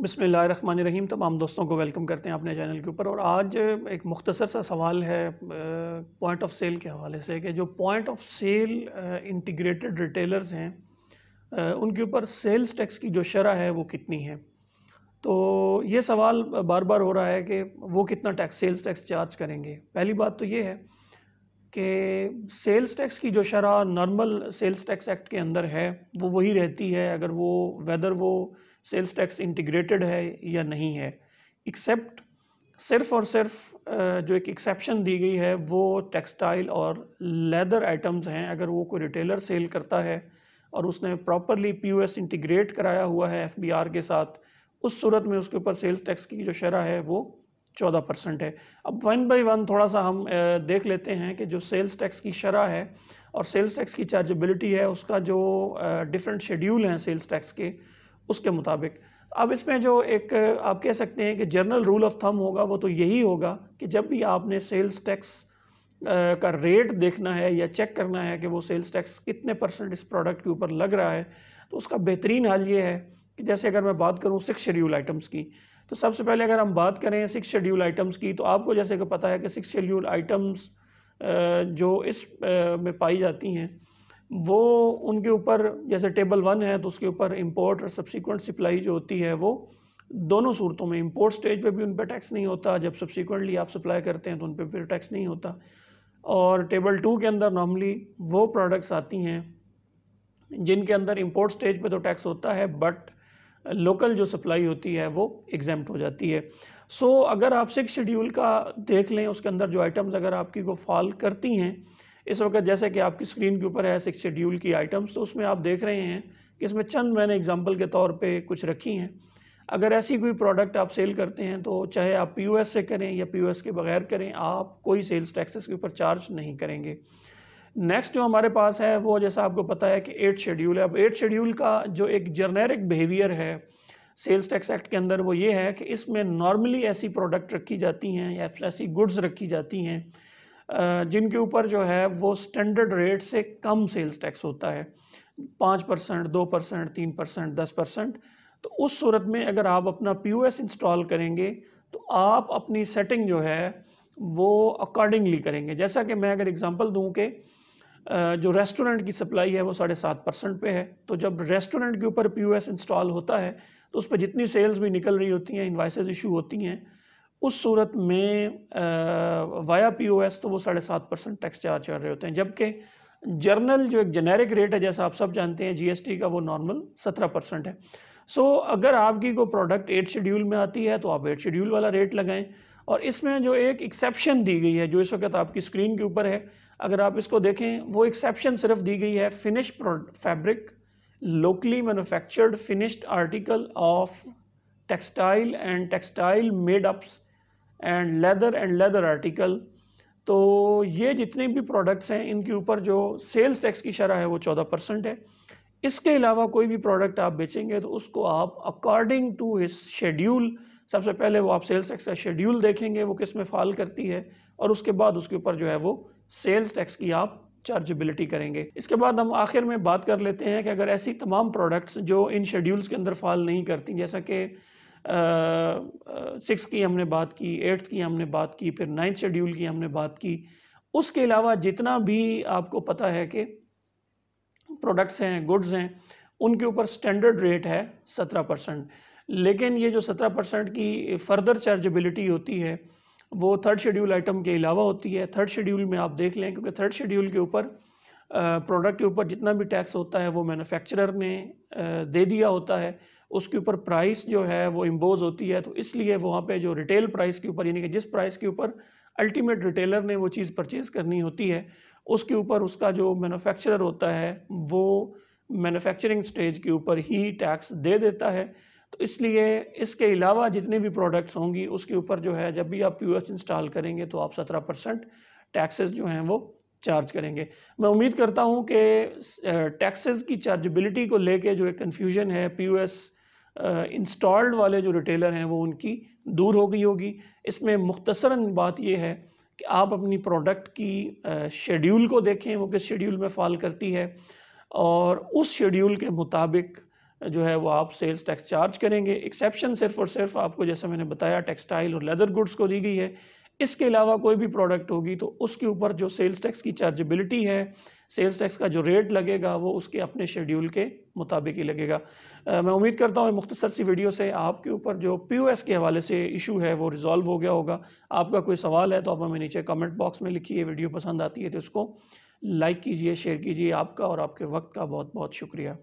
रहीम तमाम दोस्तों को वेलकम करते हैं अपने चैनल के ऊपर। और आज एक मुख्तसर सा सवाल है पॉइंट ऑफ़ सेल के हवाले से कि जो point of sale integrated retailers हैं उनके ऊपर सेल्स टैक्स की जो शरह है वो कितनी है? तो ये सवाल बार बार हो रहा है कि वो कितना टैक्स सेल्स टैक्स चार्ज करेंगे? पहली बात तो ये है कि सेल्स टैक्स की जो शरह नॉर्मल सेल्स टैक्स एक्ट के अंदर है, वो वही रहती है। अगर वो वेदर वो सेल्स टैक्स इंटीग्रेटेड है या नहीं है। एक्सेप्ट, सिर्फ़ और सिर्फ़ जो एक एक्सेप्शन दी गई है, वो टेक्सटाइल और लेदर आइटम्स हैं। अगर वो कोई रिटेलर सेल करता है और उसने प्रॉपरली पीओएस इंटीग्रेट कराया हुआ है एफबीआर के साथ, उस सूरत में उसके ऊपर सेल्स टैक्स की जो शरह है, वो चौदह परसेंट है। अब वन बाई वन थोड़ा सा हम देख लेते हैं कि जो सेल्स टैक्स की शरह है और सेल्स टैक्स की चार्जेबिलिटी है, उसका जो डिफरेंट शेड्यूल हैं सेल्स टैक्स के उसके मुताबिक। अब इसमें जो एक, आप कह सकते हैं कि जनरल रूल ऑफ़ थम होगा, वो तो यही होगा कि जब भी आपने सेल्स टैक्स का रेट देखना है या चेक करना है कि वो सेल्स टैक्स कितने परसेंट इस प्रोडक्ट के ऊपर लग रहा है तो उसका बेहतरीन हाल ये है कि जैसे अगर मैं बात करूँ सिक्स शेड्यूल आइटम्स की तो सबसे पहले अगर हम बात करें सिक्स शेड्यूल आइटम्स की तो आपको जैसे कि पता है कि सिक्स शेड्यूल आइटम्स जो इस में पाई जाती हैं वो उनके ऊपर जैसे टेबल वन है तो उसके ऊपर इम्पोर्ट और सब्सिक्वेंट सप्लाई जो होती है वो दोनों सूरतों में इम्पोर्ट स्टेज पे भी उन पर टैक्स नहीं होता। जब सब्सिक्वेंटली आप सप्लाई करते हैं तो उन पर फिर टैक्स नहीं होता। और टेबल टू के अंदर नॉर्मली वो प्रोडक्ट्स आती हैं जिनके अंदर इम्पोर्ट स्टेज पे तो टैक्स होता है बट लोकल जो सप्लाई होती है वो एग्ज़ाम हो जाती है। सो so, अगर आप सिक्स शेड्यूल का देख लें उसके अंदर जो आइटम्स अगर आपकी को फॉल करती हैं इस वक्त जैसे कि आपकी स्क्रीन के ऊपर है सिक्स शेड्यूल की आइटम्स तो उसमें आप देख रहे हैं कि इसमें चंद मैंने एग्जांपल के तौर पे कुछ रखी हैं। अगर ऐसी कोई प्रोडक्ट आप सेल करते हैं तो चाहे आप पीओएस से करें या पीओएस के बगैर करें, आप कोई सेल्स टैक्सेस के ऊपर चार्ज नहीं करेंगे। नेक्स्ट जो हमारे पास है, वो जैसा आपको पता है कि एट शेड्यूल है। अब एट शेड्यूल का जो एक जर्नेरिक बिहेवियर है सेल्स टैक्स एक्ट के अंदर वो ये है कि इसमें नॉर्मली ऐसी प्रोडक्ट रखी जाती हैं या ऐसी गुड्स रखी जाती हैं जिनके ऊपर जो है वो स्टैंडर्ड रेट से कम सेल्स टैक्स होता है। पाँच परसेंट, दो परसेंट, तीन परसेंट, दस परसेंट। तो उस सूरत में अगर आप अपना पी इंस्टॉल करेंगे तो आप अपनी सेटिंग जो है वो अकॉर्डिंगली करेंगे। जैसा कि मैं अगर एग्ज़ाम्पल दूँ कि जो रेस्टोरेंट की सप्लाई है वो साढ़े सात परसेंट पे है। तो जब रेस्टोरेंट के ऊपर पीओएस इंस्टॉल होता है तो उस पर जितनी सेल्स भी निकल रही होती हैं इन्वाइसेज इशू होती हैं उस सूरत में वाया पी ओ एस तो वो साढ़े सात परसेंट टैक्स चार्ज कर रहे होते हैं जबकि जर्नल जो एक जेनेरिक रेट है जैसा आप सब जानते हैं जीएसटी का वो नॉर्मल सत्रह परसेंट है। सो so, अगर आपकी कोई प्रोडक्ट एट शेड्यूल में आती है तो आप एट शेड्यूल वाला रेट लगाएँ। और इसमें जो एक एक्सेप्शन दी गई है जो इस वक्त आपकी स्क्रीन के ऊपर है अगर आप इसको देखें वो एक्सेप्शन सिर्फ़ दी गई है finish fabric locally manufactured finished article of textile and textile made ups and leather and leather article तो ये जितने भी प्रोडक्ट्स हैं, इनके ऊपर जो सेल्स टैक्स की शरह है, वो चौदह परसेंट है। इसके अलावा कोई भी प्रोडक्ट आप बेचेंगे तो उसको आप अकॉर्डिंग टू हिस शेड्यूल सबसे पहले वो आप सेल्स टैक्स का शेड्यूल देखेंगे, वो किसमें फॉल करती है, और उसके बाद उसके ऊपर जो है वो सेल्स टैक्स की आप चार्जेबिलिटी करेंगे। इसके बाद हम आखिर में बात कर लेते हैं कि अगर ऐसी तमाम प्रोडक्ट्स जो इन शेड्यूल्स के अंदर फॉल नहीं करती, जैसा कि सिक्स की हमने बात की एट्थ की हमने बात की, फिर नाइन्थ शेड्यूल की हमने बात की। उसके अलावा जितना भी आपको पता है कि प्रोडक्ट्स हैं गुड्स हैं, उनके ऊपर स्टैंडर्ड रेट है सत्रह परसेंट लेकिन ये जो सत्रह परसेंट की फर्दर चार्जेबिलिटी होती है, वो थर्ड शेड्यूल आइटम के अलावा होती है। थर्ड शेड्यूल में आप देख लें, क्योंकि थर्ड शेड्यूल के ऊपर प्रोडक्ट के ऊपर जितना भी टैक्स होता है, वो मैन्युफैक्चरर ने दे दिया होता है। उसके ऊपर प्राइस जो है वो इम्पोज होती है तो इसलिए वहाँ पे जो रिटेल प्राइस के ऊपर, यानी कि जिस प्राइस के ऊपर अल्टीमेट रिटेलर ने वो चीज़ परचेज़ करनी होती है, उसके ऊपर उसका जो मैन्युफैक्चरर होता है, वो मैन्युफैक्चरिंग स्टेज के ऊपर ही टैक्स दे देता है। तो इसलिए इसके अलावा जितने भी प्रोडक्ट्स होंगी, उसके ऊपर जो है, जब भी आप पी इंस्टॉल करेंगे तो आप सत्रह परसेंट टैक्सेस जो हैं वो चार्ज करेंगे। मैं उम्मीद करता हूँ कि टैक्सेस की चार्जेबिलिटी को लेके जो एक कन्फ्यूज़न है पीयूएस इंस्टॉल्ड वाले जो रिटेलर हैं वो उनकी दूर हो गई होगी। इसमें मुख्तसरा बात यह है कि आप अपनी प्रोडक्ट की शेड्यूल को देखें, वो किस शेड्यूल में फॉल करती है और उस शेड्यूल के मुताबिक जो है वो आप सेल्स टैक्स चार्ज करेंगे। एक्सेप्शन सिर्फ़ और सिर्फ़ आपको जैसा मैंने बताया टेक्सटाइल और लेदर गुड्स को दी गई है। इसके अलावा कोई भी प्रोडक्ट होगी तो उसके ऊपर जो सेल्स टैक्स की चार्जेबिलिटी है सेल्स टैक्स का जो रेट लगेगा वो उसके अपने शेड्यूल के मुताबिक ही लगेगा। आ, मैं उम्मीद करता हूँ मुख्तसर सी वीडियो से आपके ऊपर जो पी के हवाले से इशू है वो रिजॉल्व हो गया होगा। आपका कोई सवाल है तो आप हमें नीचे कमेंट बॉक्स में लिखिए वीडियो पसंद आती है तो उसको लाइक कीजिए शेयर कीजिए। आपका और आपके वक्त का बहुत बहुत शुक्रिया।